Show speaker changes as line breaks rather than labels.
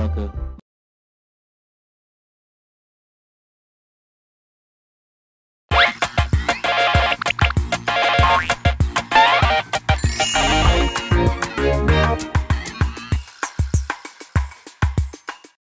Okay.